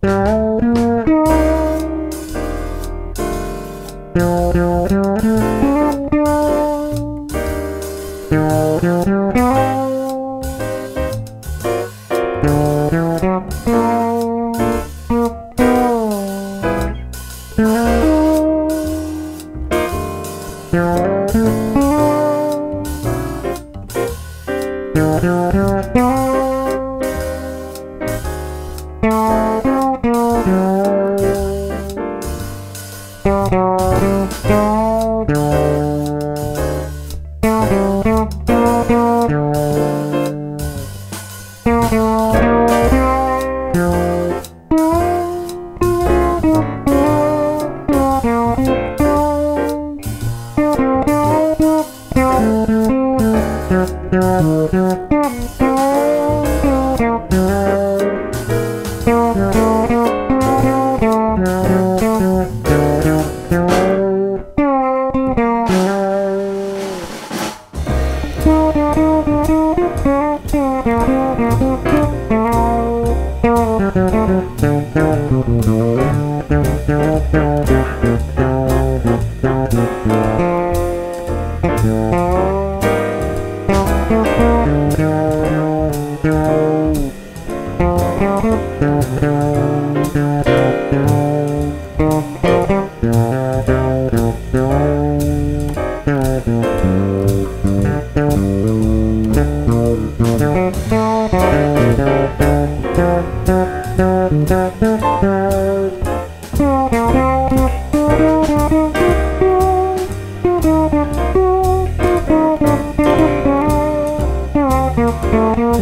No, no, no. Música Yeah. No.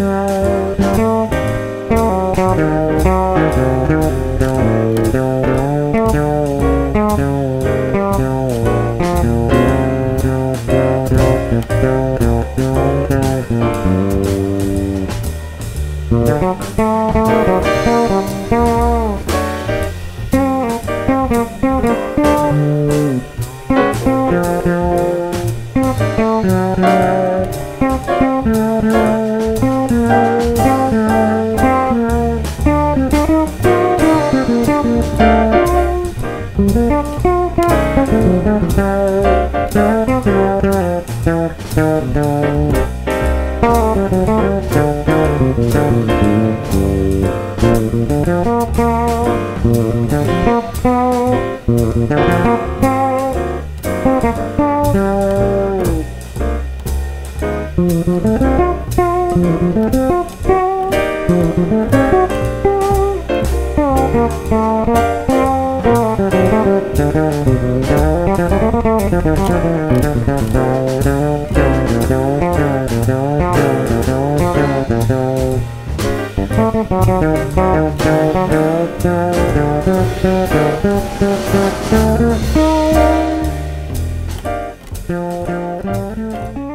Thank Música